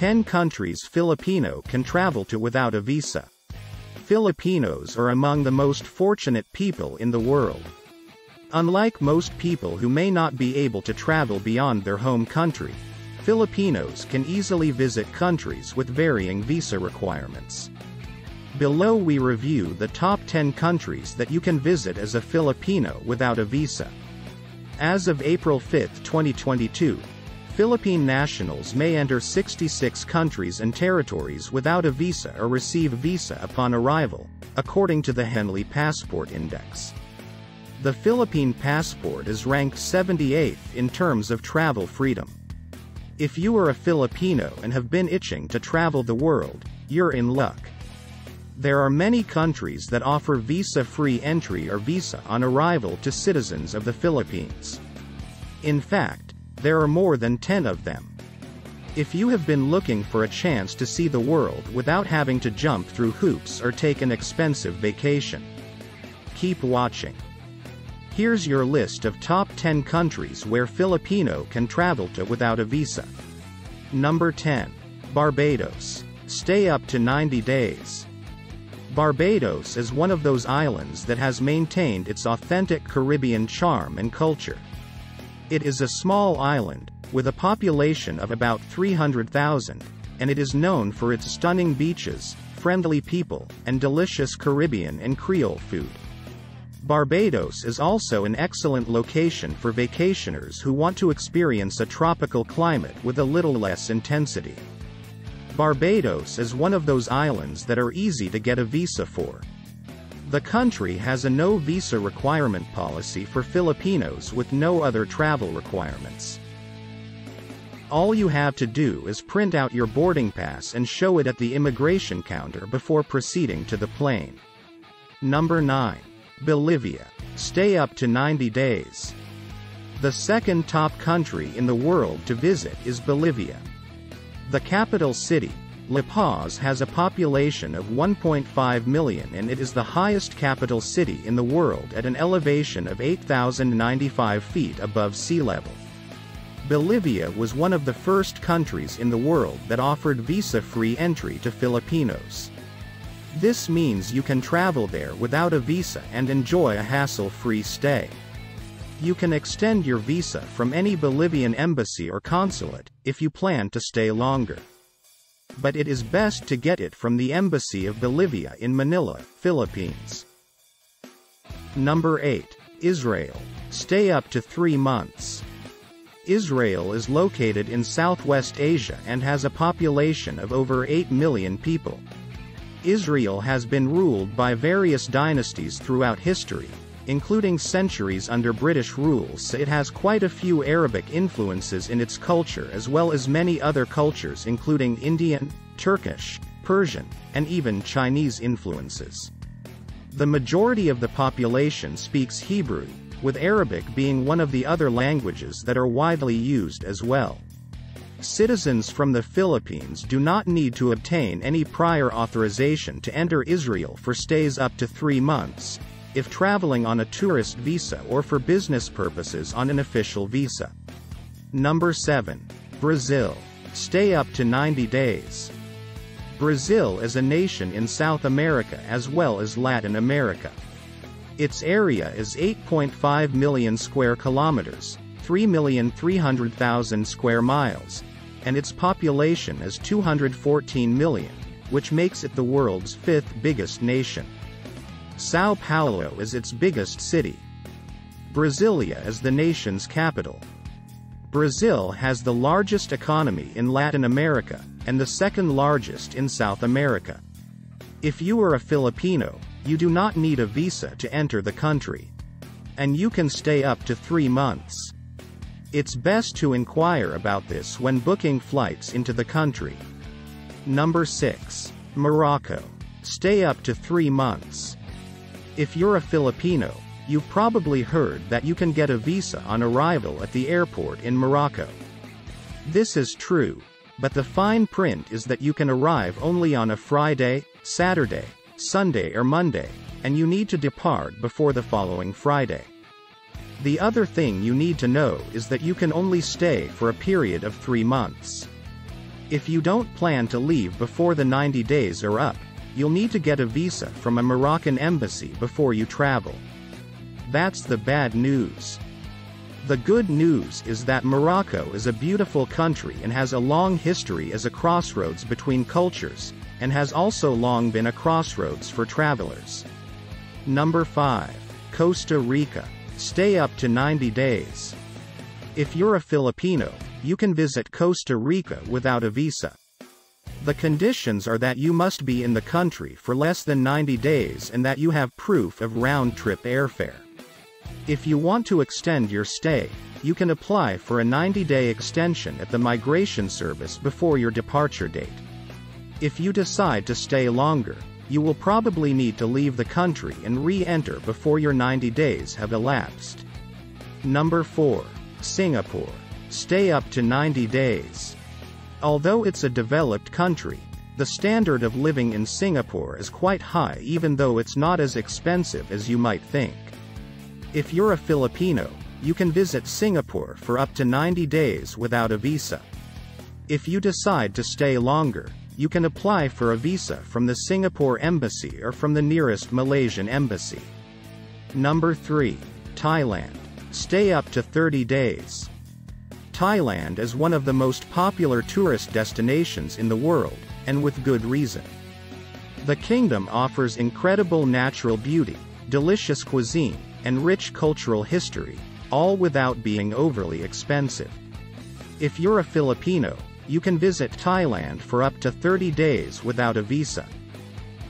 10 countries Filipino can travel to without a visa. Filipinos are among the most fortunate people in the world. Unlike most people who may not be able to travel beyond their home country, Filipinos can easily visit countries with varying visa requirements. Below we review the top 10 countries that you can visit as a Filipino without a visa. As of April 5, 2022, Philippine nationals may enter 66 countries and territories without a visa or receive visa upon arrival, according to the Henley Passport Index. The Philippine passport is ranked 78th in terms of travel freedom. If you are a Filipino and have been itching to travel the world, you're in luck. There are many countries that offer visa-free entry or visa on arrival to citizens of the Philippines. In fact, there are more than 10 of them. If you have been looking for a chance to see the world without having to jump through hoops or take an expensive vacation, keep watching. Here's your list of top 10 countries where Filipino can travel to without a visa. Number 10. Barbados. Stay up to 90 days. Barbados is one of those islands that has maintained its authentic Caribbean charm and culture. It is a small island, with a population of about 300,000, and it is known for its stunning beaches, friendly people, and delicious Caribbean and Creole food. Barbados is also an excellent location for vacationers who want to experience a tropical climate with a little less intensity. Barbados is one of those islands that are easy to get a visa for. The country has a no visa requirement policy for Filipinos with no other travel requirements. All you have to do is print out your boarding pass and show it at the immigration counter before proceeding to the plane. Number 9. Bolivia. Stay up to 90 days. The second top country in the world to visit is Bolivia. The capital city, La Paz has a population of 1.5 million and it is the highest capital city in the world at an elevation of 8,095 feet above sea level. Bolivia was one of the first countries in the world that offered visa-free entry to Filipinos. This means you can travel there without a visa and enjoy a hassle-free stay. You can extend your visa from any Bolivian embassy or consulate, if you plan to stay longer. But it is best to get it from the Embassy of Bolivia in Manila, Philippines. Number 8. Israel. Stay up to 3 months. Israel is located in Southwest Asia and has a population of over 8 million people. Israel has been ruled by various dynasties throughout history, including centuries under British rule so it has quite a few Arabic influences in its culture as well as many other cultures including Indian, Turkish, Persian, and even Chinese influences. The majority of the population speaks Hebrew, with Arabic being one of the other languages that are widely used as well. Citizens from the Philippines do not need to obtain any prior authorization to enter Israel for stays up to three months, if traveling on a tourist visa or for business purposes on an official visa. Number 7. Brazil. Stay up to 90 days. Brazil is a nation in South America as well as Latin America. Its area is 8.5 million square kilometers, 3,300,000 square miles, and its population is 214 million, which makes it the world's fifth biggest nation. Sao Paulo is its biggest city. Brasilia is the nation's capital. Brazil has the largest economy in Latin America, and the second largest in South America. If you are a Filipino, you do not need a visa to enter the country. And you can stay up to three months. It's best to inquire about this when booking flights into the country. Number 6. Morocco. Stay up to 3 months. If you're a Filipino, you've probably heard that you can get a visa on arrival at the airport in Morocco. This is true, but the fine print is that you can arrive only on a Friday, Saturday, Sunday or Monday, and you need to depart before the following Friday. The other thing you need to know is that you can only stay for a period of three months. If you don't plan to leave before the 90 days are up, you'll need to get a visa from a Moroccan embassy before you travel. That's the bad news. The good news is that Morocco is a beautiful country and has a long history as a crossroads between cultures, and has also long been a crossroads for travelers. Number 5. Costa Rica. Stay up to 90 days. If you're a Filipino, you can visit Costa Rica without a visa. The conditions are that you must be in the country for less than 90 days and that you have proof of round-trip airfare. If you want to extend your stay, you can apply for a 90-day extension at the Migration Service before your departure date. If you decide to stay longer, you will probably need to leave the country and re-enter before your 90 days have elapsed. Number 4. Singapore. Stay up to 90 days. Although it's a developed country, the standard of living in Singapore is quite high even though it's not as expensive as you might think. If you're a Filipino, you can visit Singapore for up to 90 days without a visa. If you decide to stay longer, you can apply for a visa from the Singapore Embassy or from the nearest Malaysian Embassy. Number 3. Thailand. Stay up to 30 days. Thailand is one of the most popular tourist destinations in the world, and with good reason. The kingdom offers incredible natural beauty, delicious cuisine, and rich cultural history, all without being overly expensive. If you're a Filipino, you can visit Thailand for up to 30 days without a visa.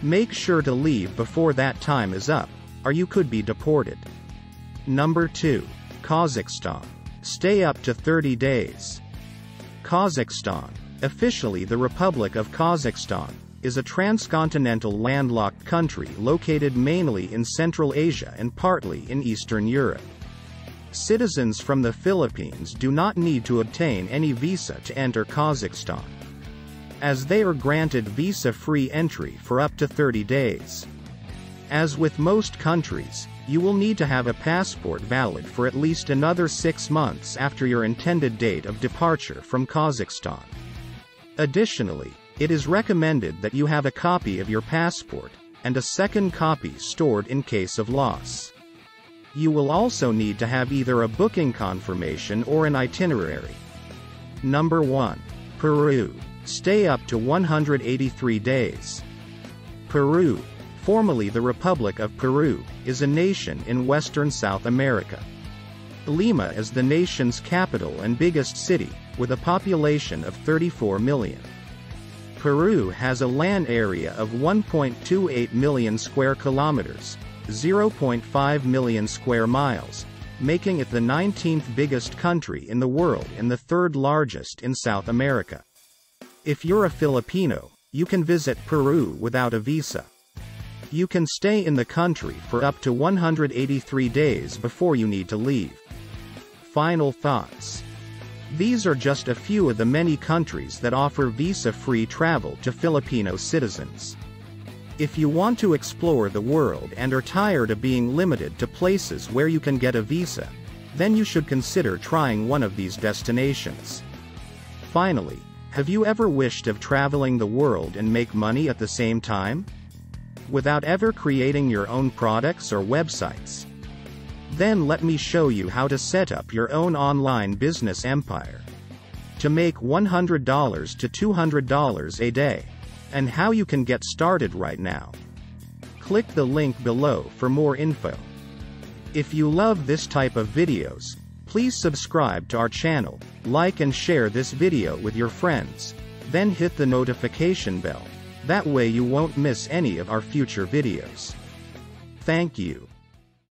Make sure to leave before that time is up, or you could be deported. Number 2. Kazakhstan. Stay up to 30 days. Kazakhstan, officially the Republic of Kazakhstan, is a transcontinental landlocked country located mainly in Central Asia and partly in Eastern Europe. Citizens from the Philippines do not need to obtain any visa to enter Kazakhstan, as they are granted visa-free entry for up to 30 days. As with most countries, you will need to have a passport valid for at least another six months after your intended date of departure from Kazakhstan. Additionally, it is recommended that you have a copy of your passport, and a second copy stored in case of loss. You will also need to have either a booking confirmation or an itinerary. Number 1. Peru. Stay up to 183 days. Peru, formerly the Republic of Peru, is a nation in western South America. Lima is the nation's capital and biggest city, with a population of 34 million. Peru has a land area of 1.28 million square kilometers, 0.5 million square miles, making it the 19th biggest country in the world and the third largest in South America. If you're a Filipino, you can visit Peru without a visa. You can stay in the country for up to 183 days before you need to leave. Final thoughts. These are just a few of the many countries that offer visa-free travel to Filipino citizens. If you want to explore the world and are tired of being limited to places where you can get a visa, then you should consider trying one of these destinations. Finally, have you ever wished of traveling the world and make money at the same time? Without ever creating your own products or websites, then let me show you how to set up your own online business empire. To make $100 to $200 a day. And how you can get started right now. Click the link below for more info. If you love this type of videos, please subscribe to our channel, like and share this video with your friends, then hit the notification bell. That way you won't miss any of our future videos. Thank you.